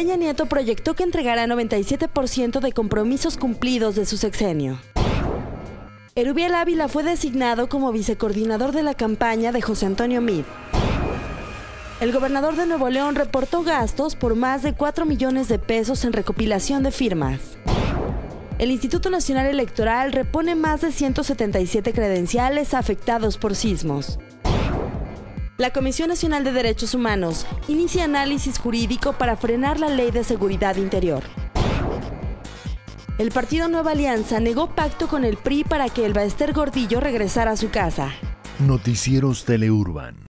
Peña Nieto proyectó que entregará 97% de compromisos cumplidos de su sexenio. Erubiel Ávila fue designado como vicecoordinador de la campaña de José Antonio Mid. El gobernador de Nuevo León reportó gastos por más de 4 millones de pesos en recopilación de firmas. El Instituto Nacional Electoral repone más de 177 credenciales afectados por sismos. La Comisión Nacional de Derechos Humanos inicia análisis jurídico para frenar la Ley de Seguridad Interior. El partido Nueva Alianza negó pacto con el PRI para que el Baester Gordillo regresara a su casa. Noticieros Teleurban.